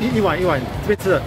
一一碗一碗，这边吃。